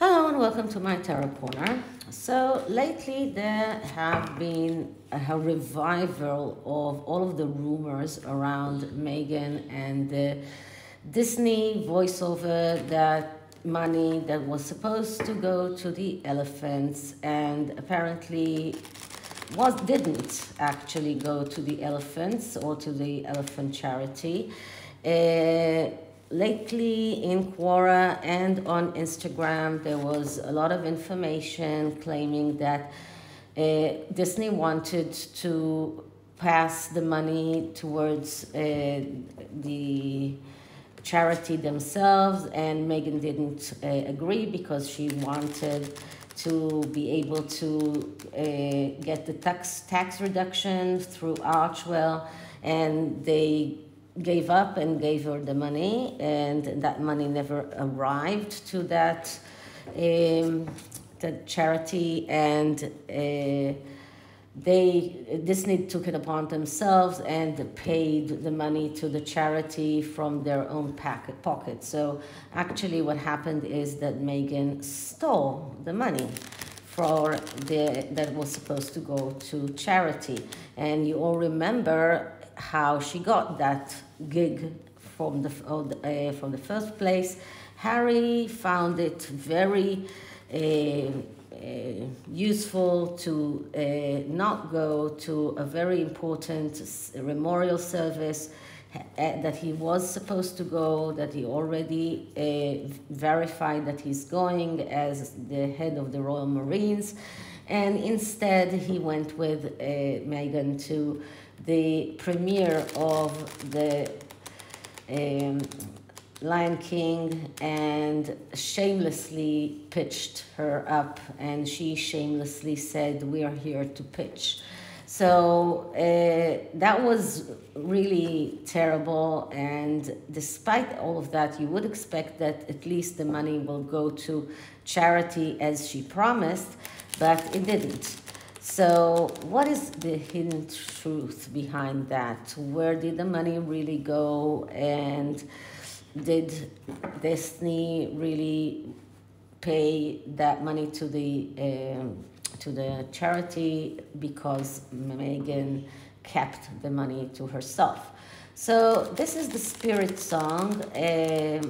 Hello and welcome to my Tarot Corner. So lately there have been a revival of all of the rumors around Meghan and the Disney voiceover that money that was supposed to go to the elephants and apparently was didn't actually go to the elephants or to the elephant charity. Uh, lately in Quora and on Instagram, there was a lot of information claiming that uh, Disney wanted to pass the money towards uh, the charity themselves, and Meghan didn't uh, agree because she wanted to be able to uh, get the tax tax reduction through Archewell, and they gave up and gave her the money, and that money never arrived to that um, the charity, and uh, they Disney took it upon themselves and paid the money to the charity from their own packet, pocket. So actually, what happened is that Meghan stole the money for the that was supposed to go to charity, and you all remember how she got that gig from the uh, from the first place. Harry found it very uh, uh, useful to uh, not go to a very important memorial service uh, that he was supposed to go, that he already uh, verified that he's going as the head of the Royal Marines. And instead, he went with uh, Meghan to the premiere of the um, Lion King and shamelessly pitched her up, and she shamelessly said, We are here to pitch. So uh, that was really terrible, and despite all of that, you would expect that at least the money will go to charity as she promised, but it didn't. So, what is the hidden truth behind that? Where did the money really go? And did Disney really pay that money to the um, to the charity because Meghan kept the money to herself? So this is the Spirit Song uh,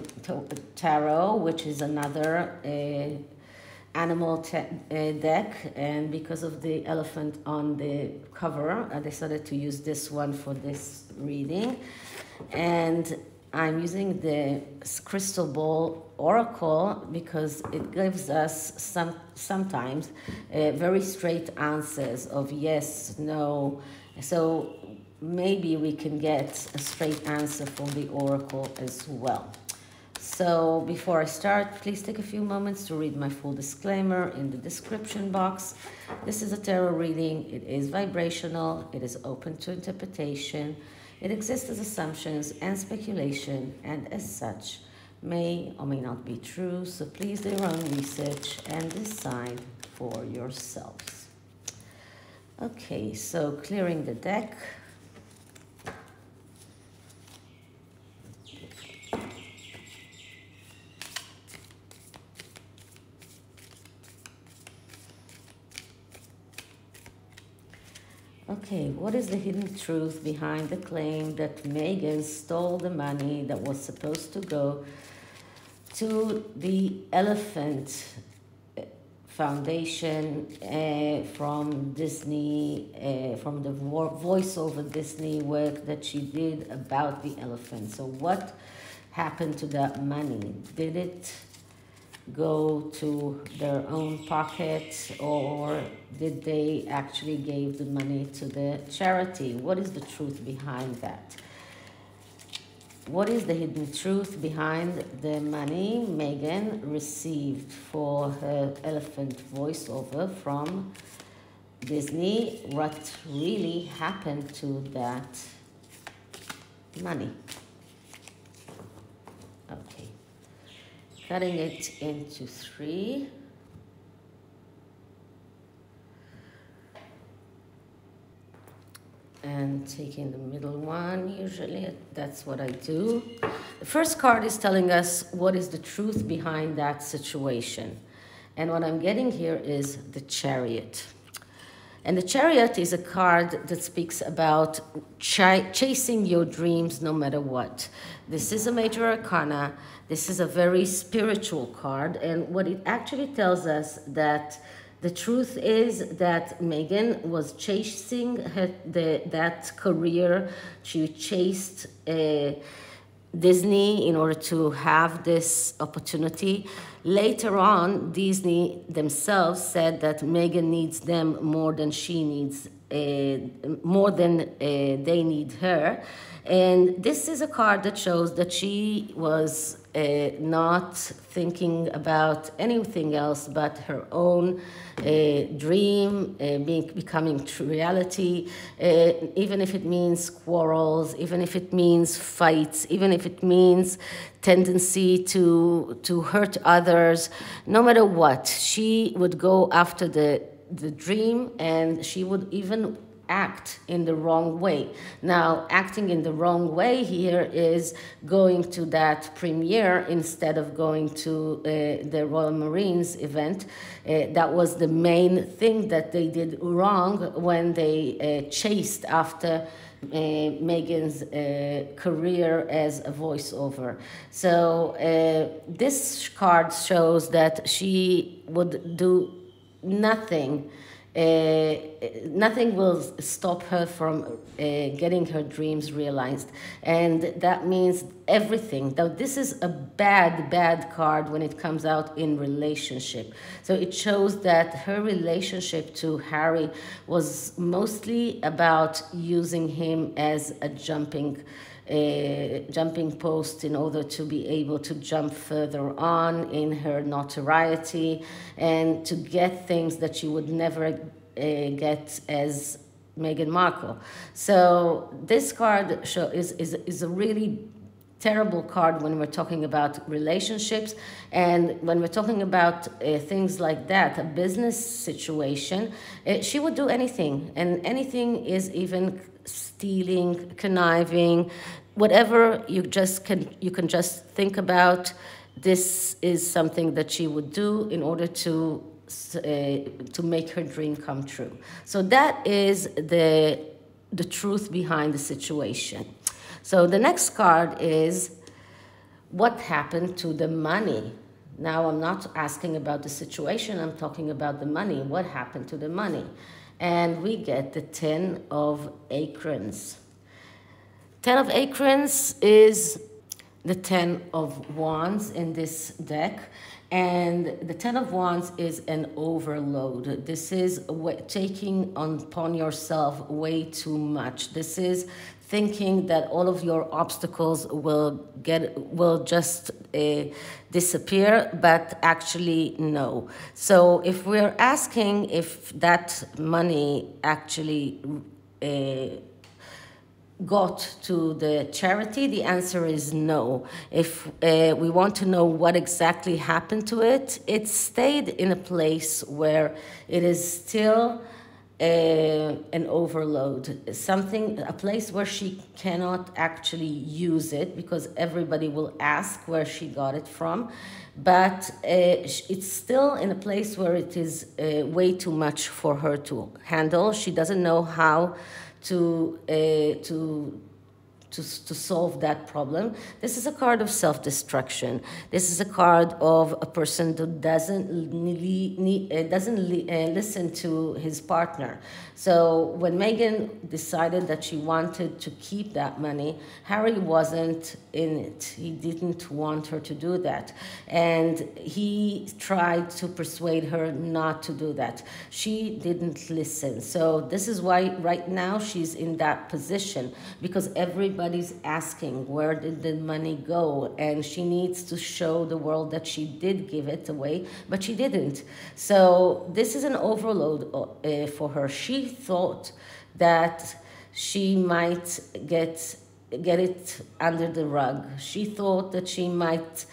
Tarot, which is another uh, animal uh, deck and because of the elephant on the cover I decided to use this one for this reading. And I'm using the crystal ball oracle because it gives us some sometimes uh, very straight answers of yes no. So maybe we can get a straight answer from the oracle as well so before I start, please take a few moments to read my full disclaimer in the description box. This is a tarot reading. It is vibrational. It is open to interpretation. It exists as assumptions and speculation, and as such, may or may not be true. So please do your own research and decide for yourselves. Okay, so clearing the deck. Okay, what is the hidden truth behind the claim that Meghan stole the money that was supposed to go to the Elephant uh, Foundation uh, from Disney, uh, from the voiceover Disney work that she did about the elephant? So, what happened to that money? Did it go to their own pockets or did they actually give the money to the charity? What is the truth behind that? What is the hidden truth behind the money Meghan received for her elephant voiceover from Disney? What really happened to that money? Okay cutting it into three. And taking the middle one, usually that's what I do. The first card is telling us what is the truth behind that situation. And what I'm getting here is the chariot. And the chariot is a card that speaks about ch- chasing your dreams no matter what. This is a major arcana. This is a very spiritual card. And what it actually tells us that the truth is that Meghan was chasing her, the, that career. She chased uh, Disney in order to have this opportunity. Later on, Disney themselves said that Meghan needs them more than she needs, more than uh, they need her. And this is a card that shows that she was uh, not thinking about anything else but her own uh, dream uh, being, becoming true reality, uh, even if it means quarrels, even if it means fights, even if it means tendency to, to hurt others, no matter what, she would go after the, the dream and she would even act in the wrong way. Now, acting in the wrong way here is going to that premiere instead of going to uh, the Royal Marines event. Uh, that was the main thing that they did wrong when they uh, chased after. Uh, Meghan's uh, career as a voiceover. So, uh, this card shows that she would do nothing uh, nothing will stop her from uh, getting her dreams realized. And that means everything. Now, this is a bad, bad card when it comes out in relationship. So it shows that her relationship to Harry was mostly about using him as a jumping a jumping post in order to be able to jump further on in her notoriety and to get things that she would never uh, get as Meghan Markle. So this card show is, is, is a really terrible card when we're talking about relationships and when we're talking about uh, things like that a business situation uh, she would do anything and anything is even stealing, conniving, whatever you just can you can just think about. This is something that she would do in order to uh, to make her dream come true. So that is the the truth behind the situation. So the next card is what happened to the money now, I'm not asking about the situation, I'm talking about the money. What happened to the money? and we get the Ten of Acorns. Ten of Acorns is the Ten of Wands in this deck. And the Ten of Wands is an overload. This is taking upon yourself way too much. This is thinking that all of your obstacles will get will just uh, disappear, but actually no. So if we're asking if that money actually uh, got to the charity? The answer is no. If uh, we want to know what exactly happened to it, it stayed in a place where it is still uh, an overload, something, a place where she cannot actually use it because everybody will ask where she got it from. But uh, it's still in a place where it is uh, way too much for her to handle. She doesn't know how to, uh, to to, to solve that problem. This is a card of self destruction. This is a card of a person who doesn't, uh, doesn't uh, listen to his partner. So when Meghan decided that she wanted to keep that money, Harry wasn't in it. He didn't want her to do that. And he tried to persuade her not to do that. She didn't listen. So this is why right now she's in that position because everybody's asking where did the money go? And she needs to show the world that she did give it away, but she didn't. So this is an overload uh, for her. She thought that she might get get it under the rug. She thought that she might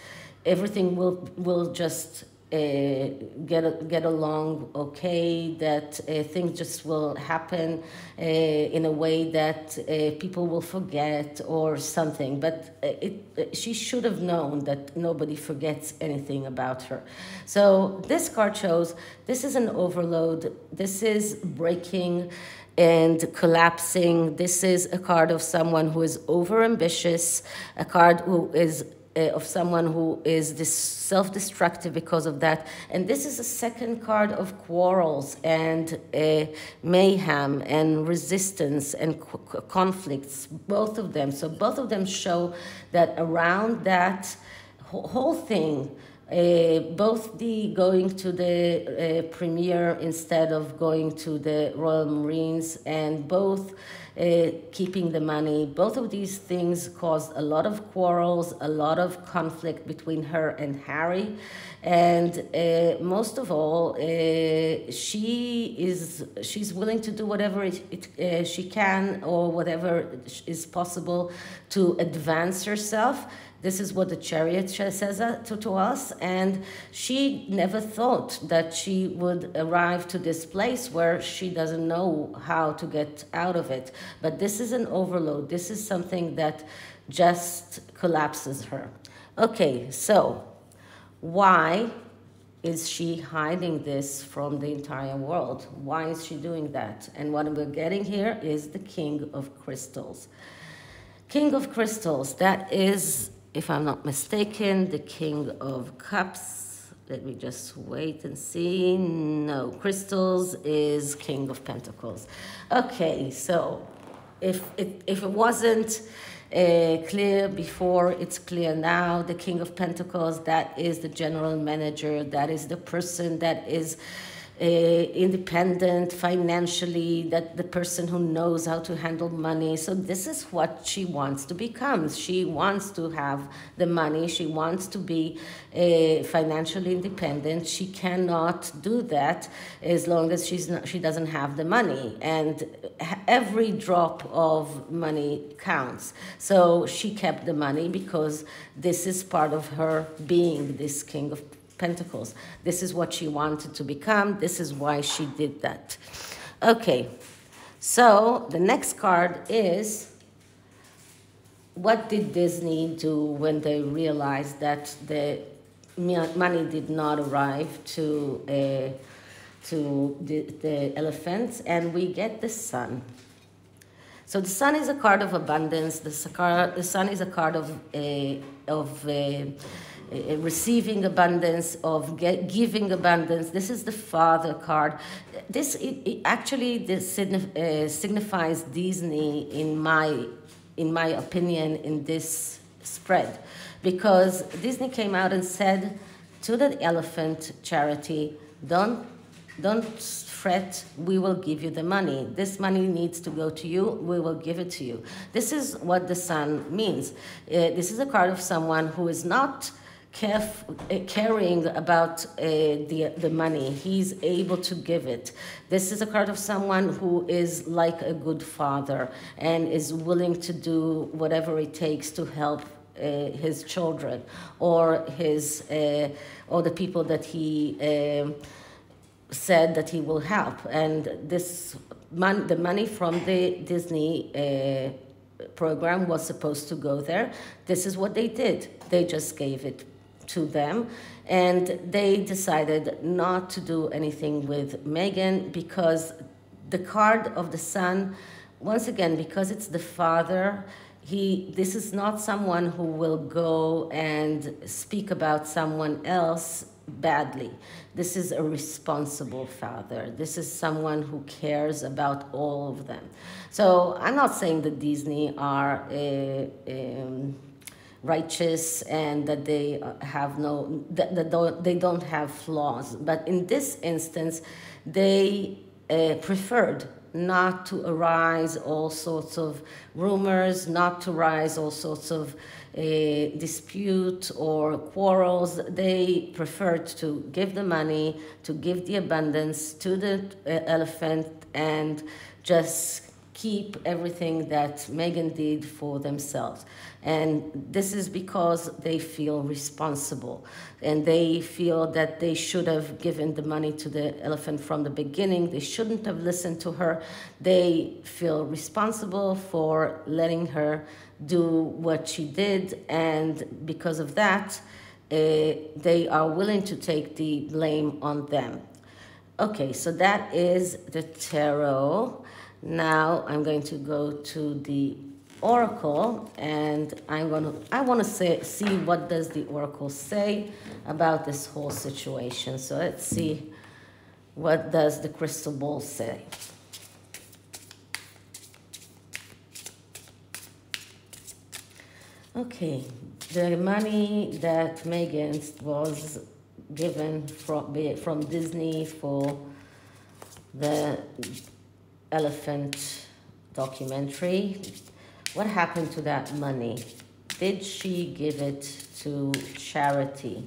everything will will just get get along okay, that uh, things just will happen uh, in a way that uh, people will forget or something. But uh, it, uh, she should have known that nobody forgets anything about her. So this card shows this is an overload. This is breaking and collapsing. This is a card of someone who is overambitious, a card who is uh, of someone who is this self-destructive because of that. And this is a second card of quarrels and uh, mayhem and resistance and conflicts, both of them. So both of them show that around that whole thing, uh, both the going to the uh, premiere instead of going to the Royal Marines and both uh, keeping the money. Both of these things caused a lot of quarrels, a lot of conflict between her and Harry. And uh, most of all, uh, she is she's willing to do whatever it, it she can or whatever is possible to advance herself this is what the chariot says uh, to, to us. And she never thought that she would arrive to this place where she doesn't know how to get out of it. But this is an overload. This is something that just collapses her. Okay, so why is she hiding this from the entire world? Why is she doing that? And what we're getting here is the King of Crystals. King of Crystals, that is if I'm not mistaken, the King of Cups. Let me just wait and see. No, Crystals is King of Pentacles. Okay, so if it, if it wasn't uh, clear before, it's clear now. The King of Pentacles, that is the general manager, that is the person that is uh, independent financially, that the person who knows how to handle money. So this is what she wants to become. She wants to have the money. She wants to be uh, financially independent. She cannot do that as long as she's not, she doesn't have the money. And every drop of money counts. So she kept the money because this is part of her being this king of Pentacles. This is what she wanted to become. This is why she did that. Okay, so the next card is what did Disney do when they realized that the money did not arrive to uh, to the, the elephants, and we get the sun. So the sun is a card of abundance. The, sun is a card of a of uh, receiving abundance, of giving abundance. This is the Father card. This it, it actually this signif uh, signifies Disney in my in my opinion in this spread, because Disney came out and said to the elephant charity, don't don't fret, we will give you the money. This money needs to go to you, we will give it to you. This is what the sun means. Uh, this is a card of someone who is not caref- uh, caring about uh, the, the money. He's able to give it. This is a card of someone who is like a good father and is willing to do whatever it takes to help uh, his children or his uh, or the people that he um, said that he will help. And this mon- the money from the Disney uh, program was supposed to go there. This is what they did. They just gave it to them. And they decided not to do anything with Meghan because the card of the sun, once again, because it's the father, he, this is not someone who will go and speak about someone else badly. This is a responsible father. This is someone who cares about all of them. So I'm not saying that Disney are. Uh, um, righteous and that they uh, have no that, that they don't have flaws. But in this instance they uh, preferred not to arise all sorts of rumors not to rise all sorts of uh, dispute or quarrels. They preferred to give the money to give the abundance to the uh, elephant and just keep everything that Meghan did for themselves. And this is because they feel responsible and they feel that they should have given the money to the elephant from the beginning. They shouldn't have listened to her. They feel responsible for letting her do what she did. And because of that, uh, they are willing to take the blame on them. Okay, so that is the tarot. Now I'm going to go to the oracle and I'm going to I want to say see what does the oracle say about this whole situation. So let's see what does the crystal ball say. Okay, the money that Meghan was given from, from Disney for the elephant documentary. What happened to that money? Did she give it to charity?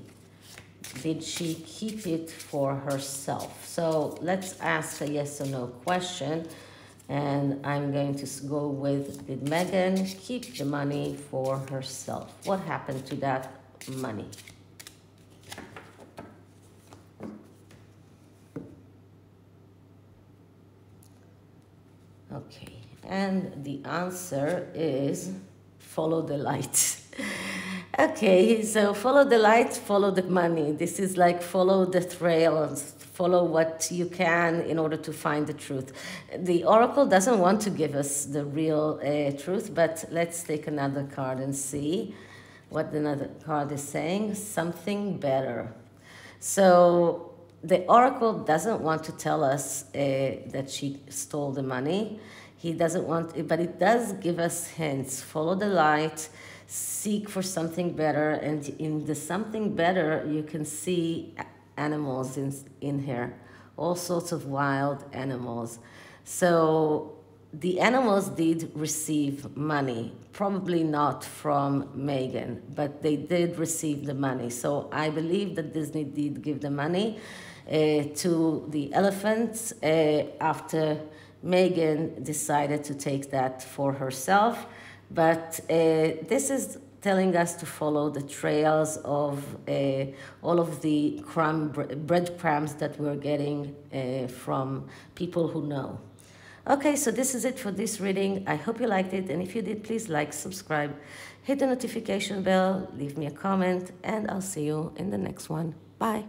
Did she keep it for herself? So let's ask a yes or no question. And I'm going to go with Did Meghan keep the money for herself? What happened to that money? Okay, and the answer is follow the light. okay, so follow the light, follow the money. This is like follow the trails, follow what you can in order to find the truth. The oracle doesn't want to give us the real uh, truth, but let's take another card and see what another card is saying. Something better. So the oracle doesn't want to tell us uh, that she stole the money. He doesn't want, it, but it does give us hints. Follow the light, seek for something better, and in the something better, you can see animals in in here, all sorts of wild animals. So the animals did receive money, probably not from Meghan, but they did receive the money. So I believe that Disney did give the money uh, to the elephants uh, after Meghan decided to take that for herself. But uh, this is telling us to follow the trails of uh, all of the crumb, breadcrumbs that we're getting uh, from people who know. Okay, so this is it for this reading. I hope you liked it, and if you did, please like, subscribe, hit the notification bell, leave me a comment, and I'll see you in the next one. Bye.